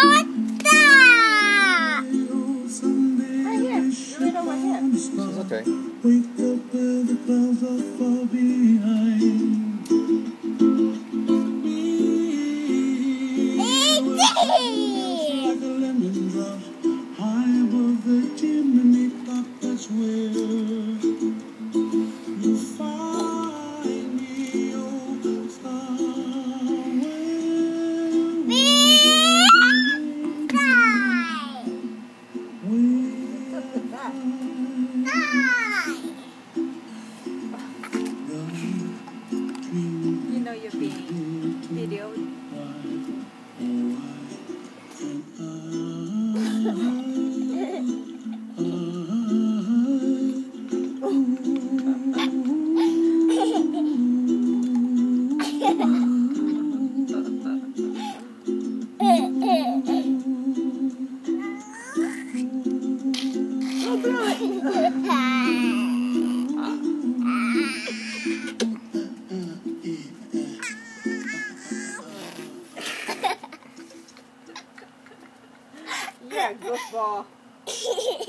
Right here. Really hold my hand. She's okay. Being videoed. Yeah, good ball.